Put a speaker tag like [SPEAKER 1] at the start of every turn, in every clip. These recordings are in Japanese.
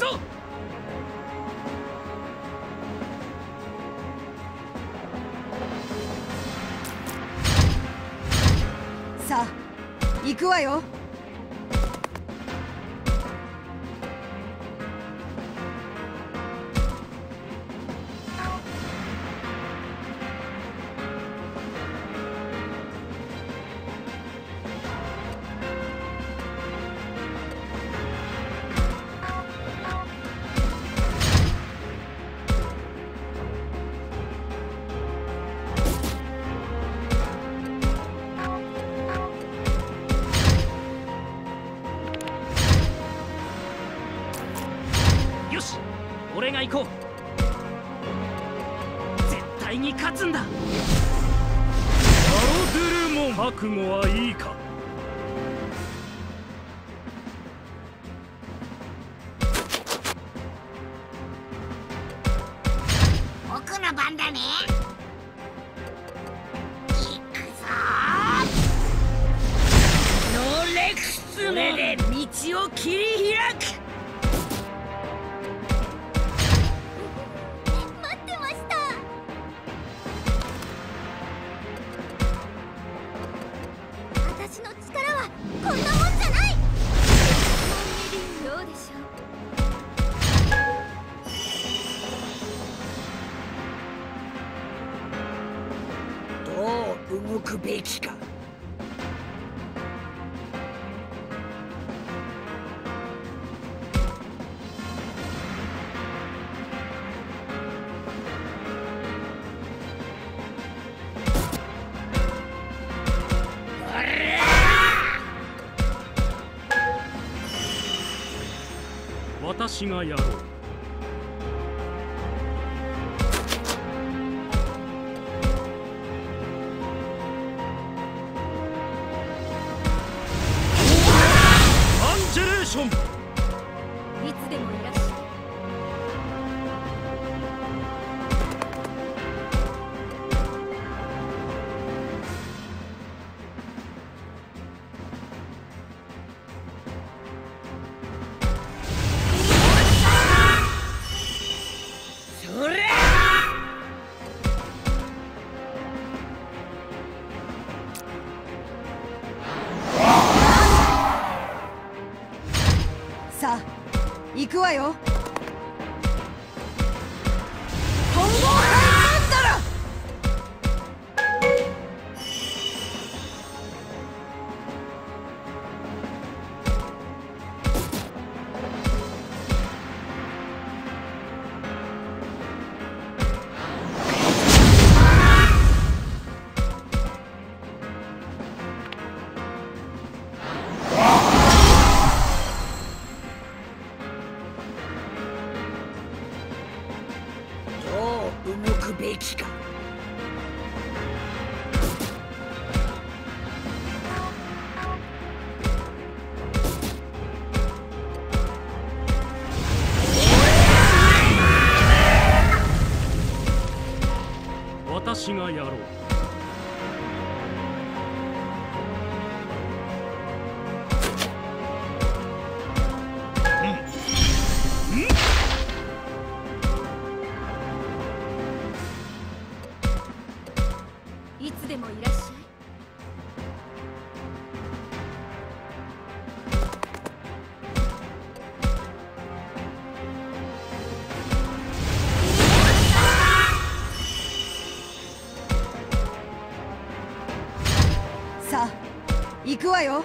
[SPEAKER 1] さあ行くわよ。
[SPEAKER 2] 対に勝つんだ。
[SPEAKER 3] アロデルモン覚悟はいいか？
[SPEAKER 4] 僕の番だね。行くぞ。
[SPEAKER 2] ノレクスメで道を切り開く
[SPEAKER 4] どう
[SPEAKER 2] 動くべきか。
[SPEAKER 3] 私がやろう。
[SPEAKER 1] わよ。
[SPEAKER 2] べきか。
[SPEAKER 3] 私がやろう。
[SPEAKER 1] 行くわよ。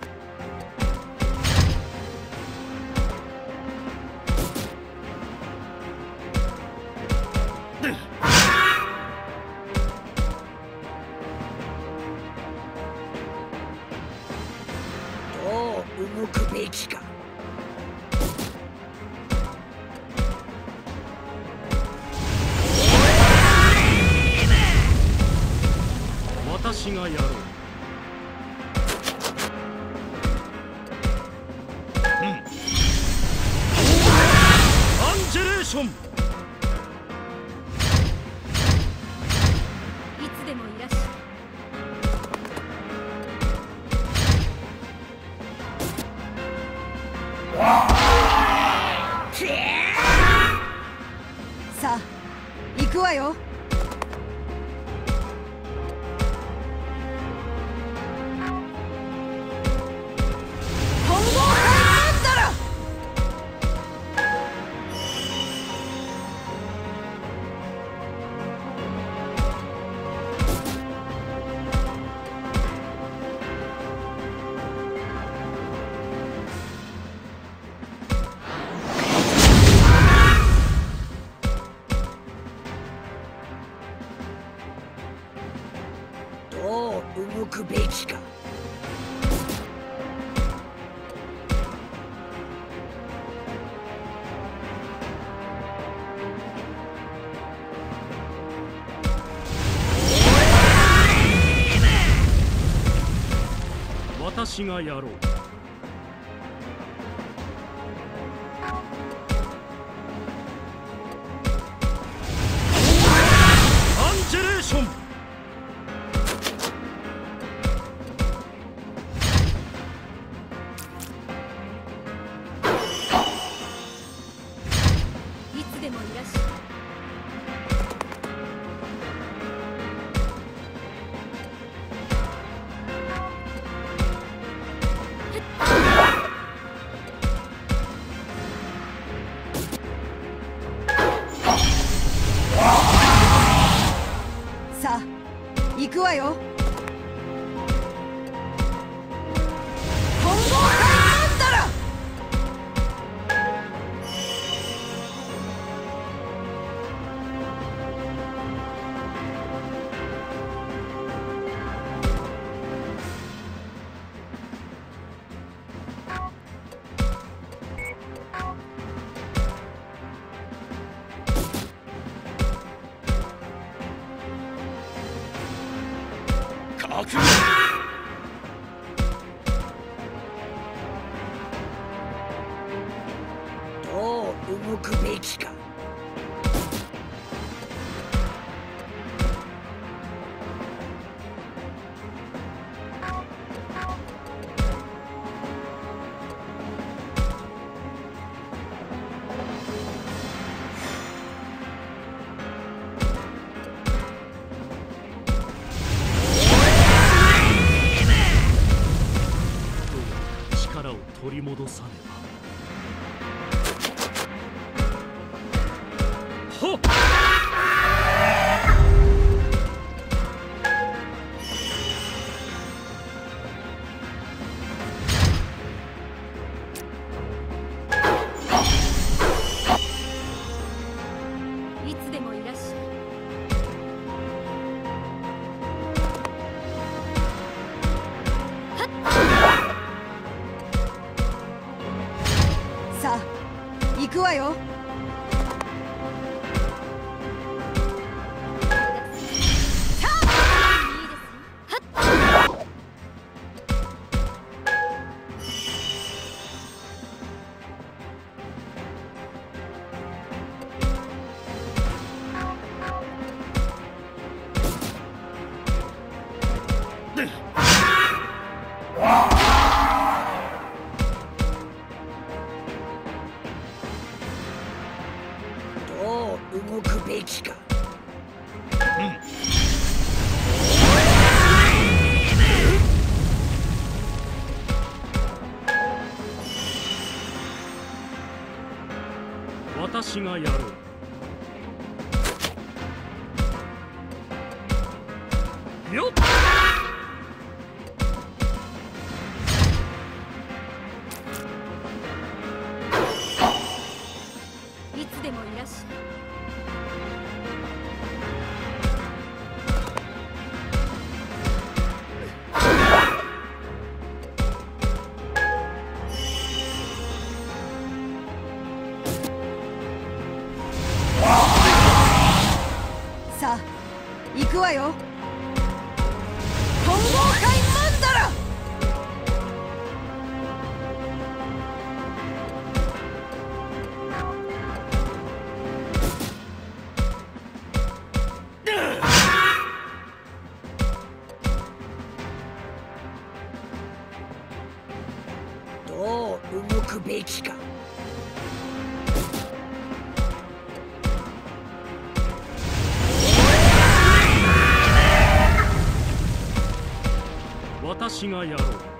[SPEAKER 1] わよ。
[SPEAKER 2] 私がやろう。
[SPEAKER 5] いつでもいらっしゃい
[SPEAKER 1] 行くわよ。混
[SPEAKER 3] I'll come.
[SPEAKER 2] 있어요. がや
[SPEAKER 1] るよ
[SPEAKER 2] っ。
[SPEAKER 1] よ。
[SPEAKER 3] 界マンダラ
[SPEAKER 6] どう動くべきか。
[SPEAKER 2] 私がやろう。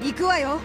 [SPEAKER 3] 行くわよ。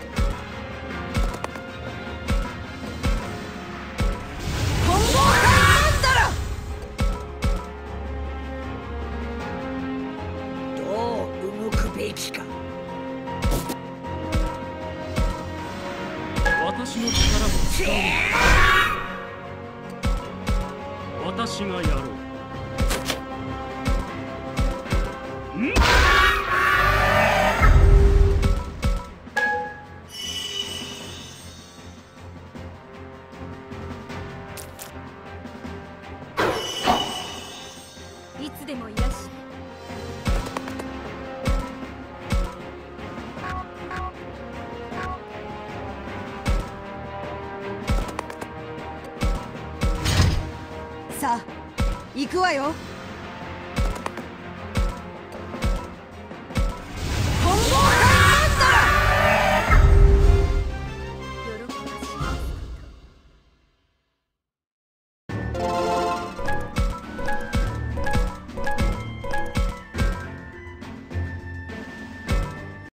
[SPEAKER 3] 行くわよ。